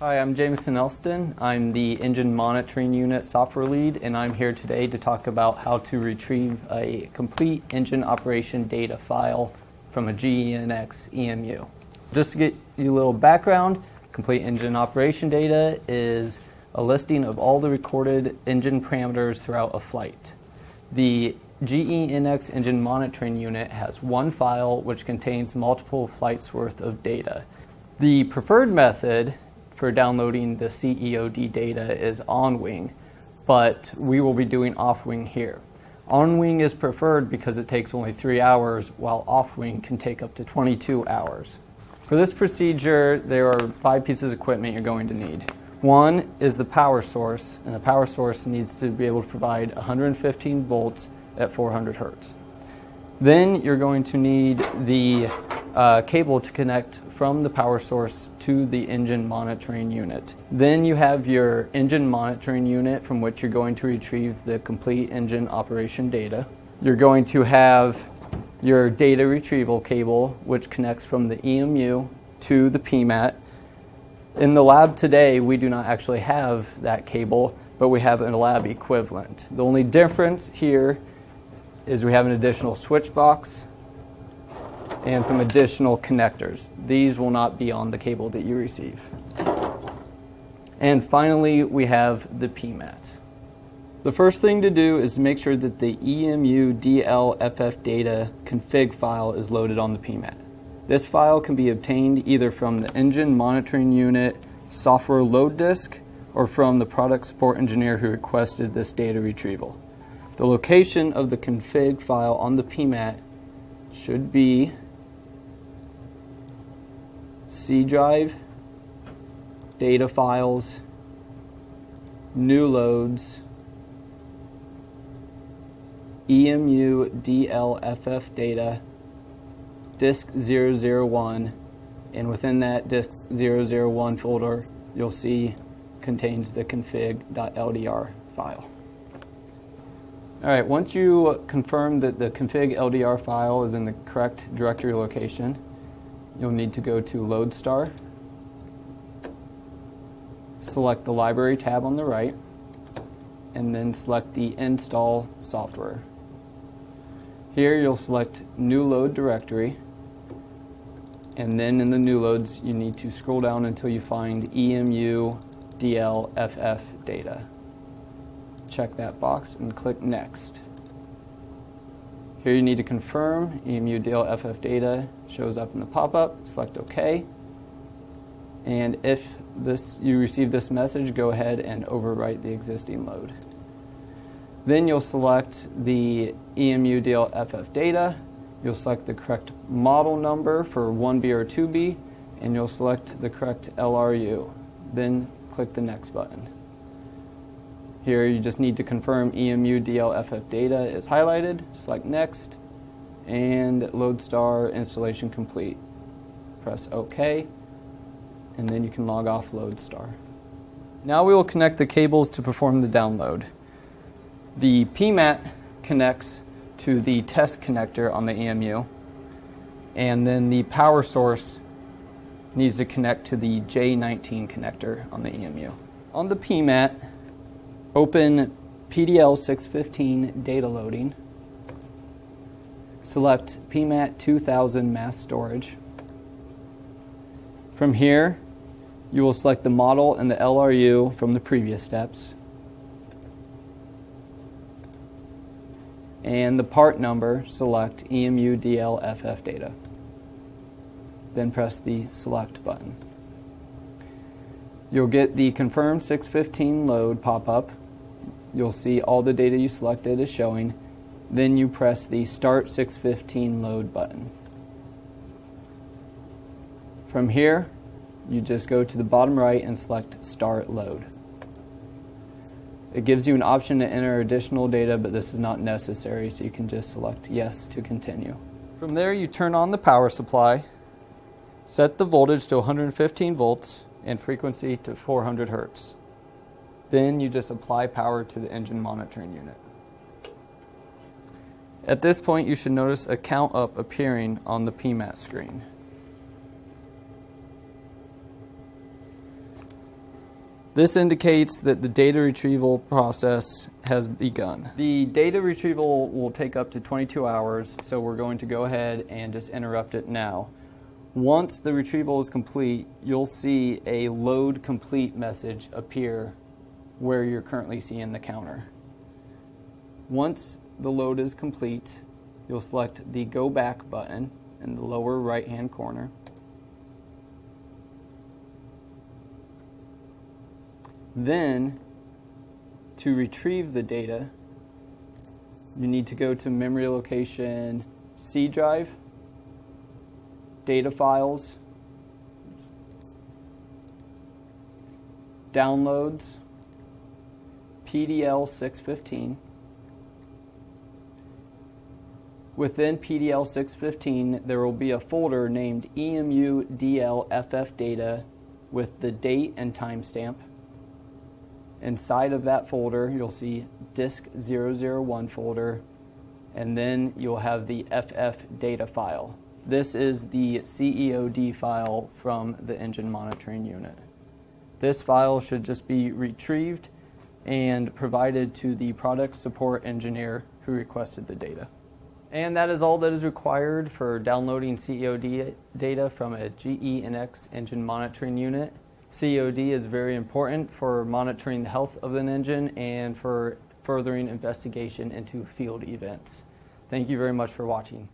Hi, I'm Jameson Elston. I'm the Engine Monitoring Unit software lead, and I'm here today to talk about how to retrieve a complete engine operation data file from a GENX EMU. Just to get you a little background, complete engine operation data is a listing of all the recorded engine parameters throughout a flight. The GENX engine monitoring unit has one file which contains multiple flights worth of data. The preferred method for downloading the CEOD data is on wing, but we will be doing off wing here. On wing is preferred because it takes only three hours, while off wing can take up to 22 hours. For this procedure, there are five pieces of equipment you're going to need. One is the power source, and the power source needs to be able to provide 115 volts at 400 hertz. Then you're going to need the uh, cable to connect from the power source to the engine monitoring unit. Then you have your engine monitoring unit from which you're going to retrieve the complete engine operation data. You're going to have your data retrieval cable which connects from the EMU to the PMAT. In the lab today we do not actually have that cable but we have a lab equivalent. The only difference here is we have an additional switch box and some additional connectors. These will not be on the cable that you receive. And finally, we have the PMAT. The first thing to do is make sure that the EMU DLFF data config file is loaded on the PMAT. This file can be obtained either from the engine monitoring unit software load disk or from the product support engineer who requested this data retrieval. The location of the config file on the PMAT should be C drive, data files, new loads, EMU DLFF data, disk 001, and within that disk 001 folder, you'll see contains the config.ldr file. All right, once you confirm that the config LDR file is in the correct directory location, you'll need to go to Lodestar, select the Library tab on the right, and then select the Install Software. Here you'll select New Load Directory, and then in the new loads you need to scroll down until you find EMU DLFF data. Check that box and click Next. Here you need to confirm EMU DLFF data shows up in the pop-up, select OK. And if this, you receive this message, go ahead and overwrite the existing load. Then you'll select the EMU DLFF data, you'll select the correct model number for 1B or 2B, and you'll select the correct LRU. Then click the Next button. Here you just need to confirm EMU DLFF data is highlighted, select next, and Lodestar installation complete. Press OK, and then you can log off Lodestar. Now we will connect the cables to perform the download. The PMAT connects to the test connector on the EMU, and then the power source needs to connect to the J19 connector on the EMU. On the PMAT, Open PDL 615 data loading. Select PMAT 2000 mass storage. From here, you will select the model and the LRU from the previous steps. And the part number, select EMU DLFF data. Then press the select button. You'll get the confirm 615 load pop up you'll see all the data you selected is showing. Then you press the Start 615 Load button. From here, you just go to the bottom right and select Start Load. It gives you an option to enter additional data, but this is not necessary, so you can just select Yes to continue. From there, you turn on the power supply, set the voltage to 115 volts, and frequency to 400 hertz. Then you just apply power to the engine monitoring unit. At this point, you should notice a count up appearing on the PMAT screen. This indicates that the data retrieval process has begun. The data retrieval will take up to 22 hours, so we're going to go ahead and just interrupt it now. Once the retrieval is complete, you'll see a load complete message appear where you're currently seeing the counter. Once the load is complete, you'll select the Go Back button in the lower right hand corner. Then, to retrieve the data, you need to go to memory location C drive, data files, downloads, PDL 615. Within PDL 615, there will be a folder named EMU DL FF data with the date and timestamp. Inside of that folder, you'll see disk 001 folder, and then you'll have the FF data file. This is the CEOD file from the engine monitoring unit. This file should just be retrieved and provided to the product support engineer who requested the data. And that is all that is required for downloading CEOD data from a GE NX engine monitoring unit. CEOD is very important for monitoring the health of an engine and for furthering investigation into field events. Thank you very much for watching.